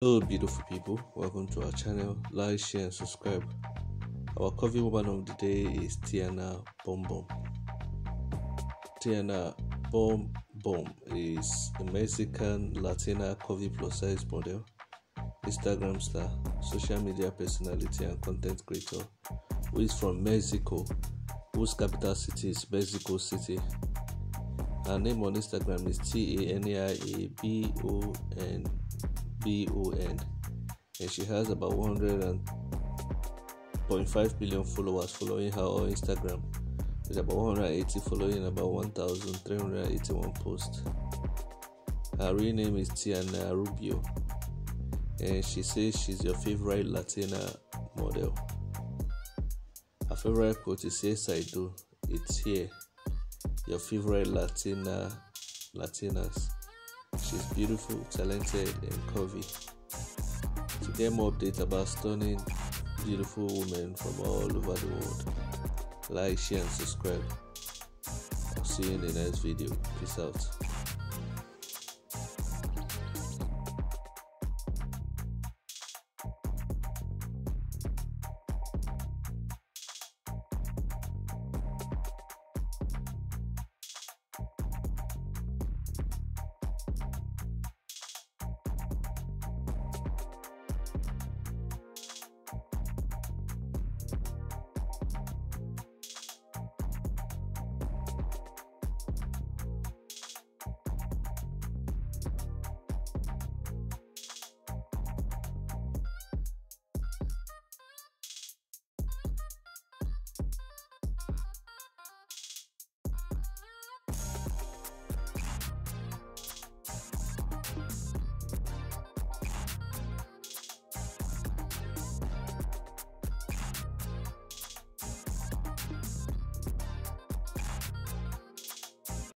Hello, beautiful people. Welcome to our channel. Like, share, and subscribe. Our coffee woman of the day is Tiana Bom Bom. Tiana Bom Bom is a Mexican Latina coffee plus size model, Instagram star, social media personality, and content creator who is from Mexico, whose capital city is Mexico City. Her name on Instagram is T A N A I A B O N B O N, and she has about 100.5 million followers following her on Instagram, with about 180 following about 1,381 posts. Her real name is Tiana Rubio, and she says she's your favorite Latina model. Her favorite quote is Yes, I do. It's here. Your favorite Latina Latinas. She's beautiful, talented, and curvy. To get more updates about stunning, beautiful women from all over the world, like, share, and subscribe. I'll see you in the next video. Peace out.